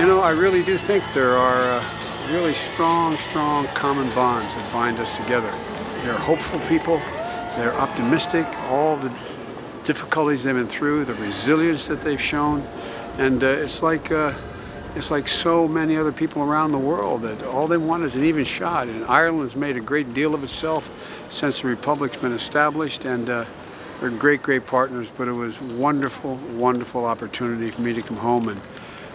You know, I really do think there are uh, really strong, strong common bonds that bind us together. They're hopeful people, they're optimistic, all the difficulties they've been through, the resilience that they've shown, and uh, it's like uh, it's like so many other people around the world that all they want is an even shot. And Ireland has made a great deal of itself since the republic's been established, and uh, they're great, great partners. But it was wonderful, wonderful opportunity for me to come home and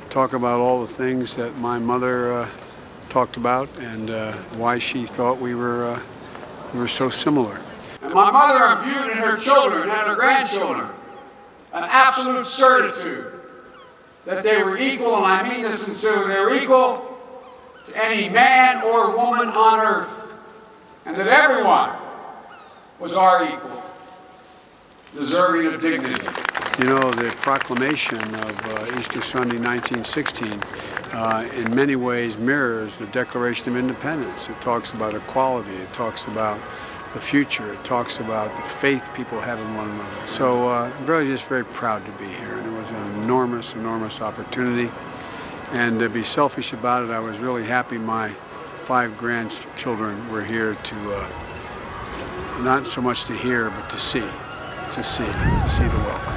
talk about all the things that my mother uh, talked about and uh, why she thought we were uh, we were so similar. And my mother imbued in her children and her grandchildren an absolute certitude that they were equal, and I mean this sincerely, they were equal to any man or woman on earth, and that everyone was our equal, deserving of dignity. You know, the proclamation of uh, Easter Sunday 1916 uh, in many ways mirrors the Declaration of Independence. It talks about equality, it talks about the future, it talks about the faith people have in one another. So uh, I'm really just very proud to be here, and it was an enormous, enormous opportunity. And to be selfish about it, I was really happy my five grandchildren were here to, uh, not so much to hear, but to see, to see, to see the world.